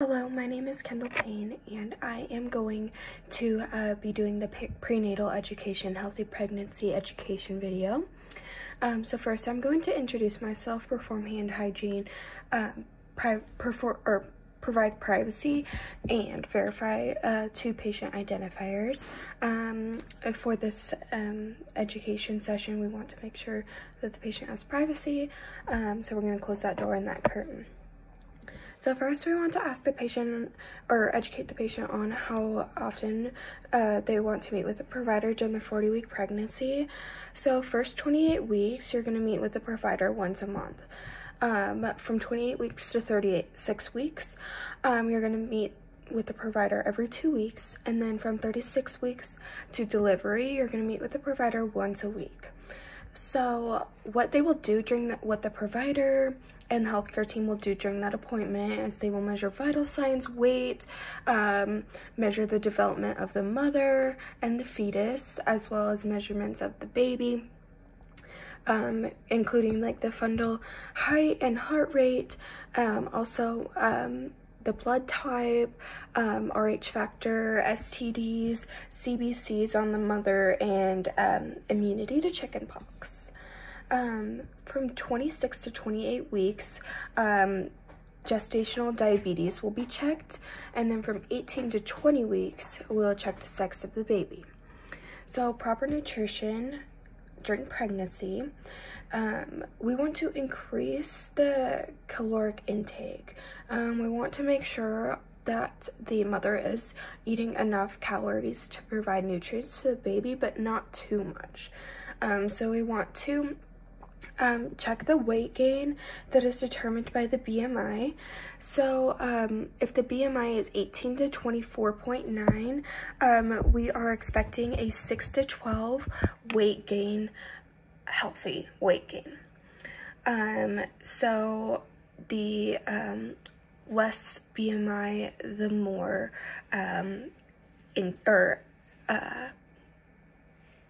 Hello, my name is Kendall Paine, and I am going to uh, be doing the prenatal education, healthy pregnancy education video. Um, so first, I'm going to introduce myself, perform hand hygiene, um, perform or provide privacy, and verify uh, two patient identifiers. Um, for this um, education session, we want to make sure that the patient has privacy, um, so we're going to close that door and that curtain. So first we want to ask the patient or educate the patient on how often uh, they want to meet with a provider during the 40 week pregnancy. So first 28 weeks, you're going to meet with the provider once a month. Um, from 28 weeks to 36 weeks, um, you're going to meet with the provider every two weeks. And then from 36 weeks to delivery, you're going to meet with the provider once a week. So what they will do during the, what the provider and the healthcare team will do during that appointment is they will measure vital signs, weight, um, measure the development of the mother and the fetus, as well as measurements of the baby. Um, including like the fundal height and heart rate, um, also um, the blood type, um, RH factor, STDs, CBCs on the mother, and um, immunity to chickenpox um, from 26 to 28 weeks, um, gestational diabetes will be checked, and then from 18 to 20 weeks, we'll check the sex of the baby. So, proper nutrition during pregnancy, um, we want to increase the caloric intake. Um, we want to make sure that the mother is eating enough calories to provide nutrients to the baby, but not too much. Um, so, we want to um, check the weight gain that is determined by the BMI. So, um, if the BMI is 18 to 24.9, um, we are expecting a 6 to 12 weight gain, healthy weight gain. Um, so, the um, less BMI, the more um, in or uh,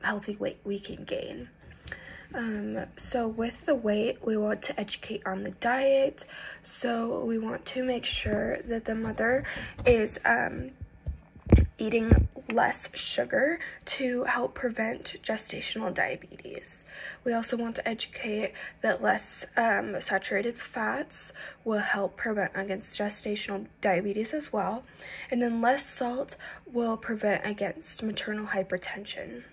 healthy weight we can gain. Um, so with the weight, we want to educate on the diet. So we want to make sure that the mother is um, eating less sugar to help prevent gestational diabetes. We also want to educate that less um, saturated fats will help prevent against gestational diabetes as well. And then less salt will prevent against maternal hypertension.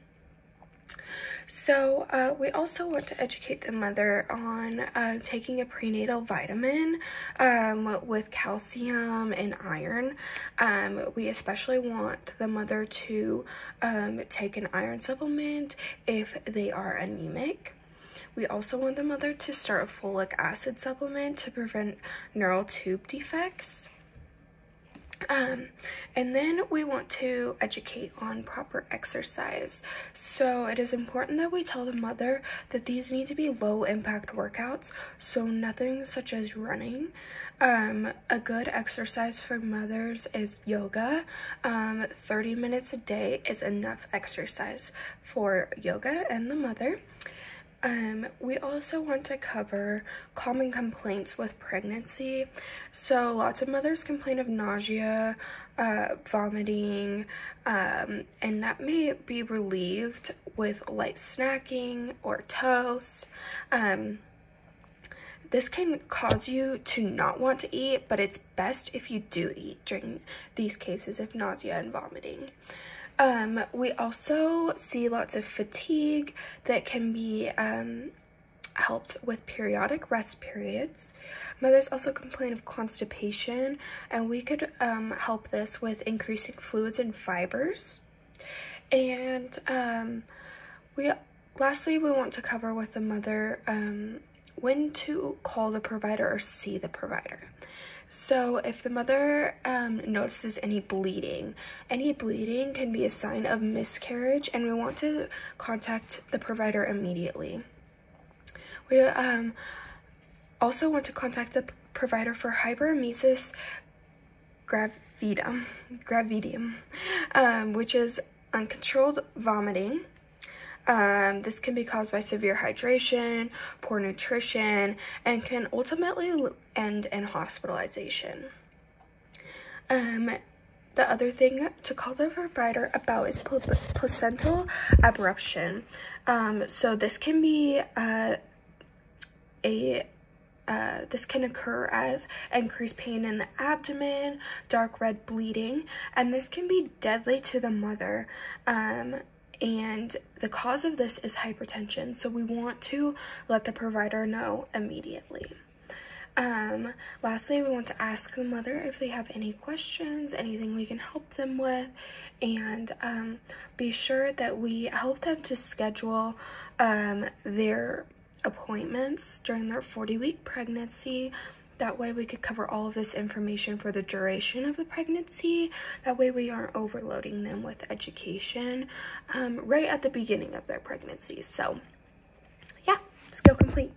So uh, we also want to educate the mother on uh, taking a prenatal vitamin um, with calcium and iron. Um, we especially want the mother to um, take an iron supplement if they are anemic. We also want the mother to start a folic acid supplement to prevent neural tube defects. Um, and then we want to educate on proper exercise. So it is important that we tell the mother that these need to be low impact workouts, so nothing such as running. Um, a good exercise for mothers is yoga. Um, 30 minutes a day is enough exercise for yoga and the mother. Um, we also want to cover common complaints with pregnancy. So, lots of mothers complain of nausea, uh, vomiting, um, and that may be relieved with light snacking or toast. Um, this can cause you to not want to eat, but it's best if you do eat during these cases of nausea and vomiting. Um, we also see lots of fatigue that can be um, helped with periodic rest periods. Mothers also complain of constipation, and we could um, help this with increasing fluids and fibers. And um, we lastly, we want to cover with the mother um, when to call the provider or see the provider. So, if the mother um, notices any bleeding, any bleeding can be a sign of miscarriage, and we want to contact the provider immediately. We um, also want to contact the provider for hyperemesis gravidum, gravidium, um, which is uncontrolled vomiting. Um, this can be caused by severe hydration, poor nutrition, and can ultimately end in hospitalization. Um, the other thing to call the provider about is pl placental abruption. Um, so this can be uh, a uh, this can occur as increased pain in the abdomen, dark red bleeding, and this can be deadly to the mother. Um, and the cause of this is hypertension, so we want to let the provider know immediately. Um, lastly, we want to ask the mother if they have any questions, anything we can help them with, and um, be sure that we help them to schedule um, their appointments during their 40 week pregnancy. That way, we could cover all of this information for the duration of the pregnancy. That way, we aren't overloading them with education um, right at the beginning of their pregnancy. So, yeah, skill complete.